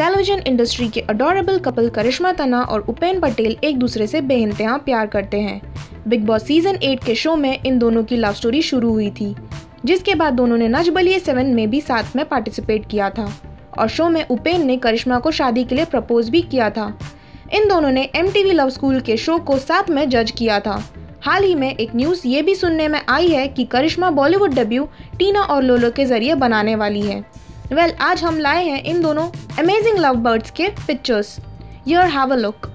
Television industry के adorable couple Karishma Tanna और उपेन पटेल एक दूसरे से बेइंतहा प्यार करते हैं। बिग बॉस सीज़न 8 के शो में इन दोनों की लव स्टोरी शुरू हुई थी, जिसके बाद दोनों ने नच बलिए सेवन में भी साथ में पार्टिसिपेट किया था और शो में उपेन ने करिश्मा को शादी के लिए प्रपोज भी किया था। इन दोनों ने एमटीवी लव स्कूल के शो को साथ में जज किया था। हाल ही में एक न्यूज़ ये भी सुनने में आई है कि करिश्मा बॉलीवुड डेब्यू टीना और लोलो के ज़रिए बनाने वाली है। वेल well, आज हम लाए हैं इन दोनों अमेजिंग लव बर्ड्स के pictures your have a look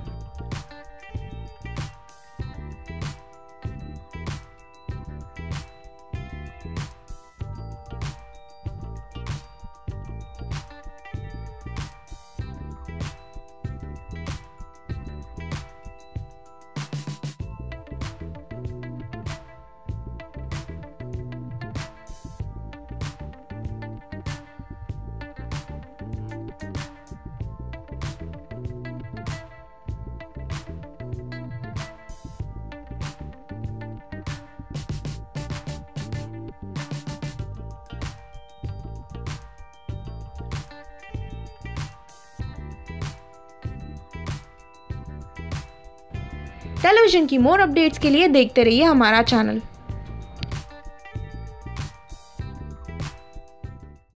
television की मोर अपडेट्स के लिए देखते रहिए हमारा चैनल।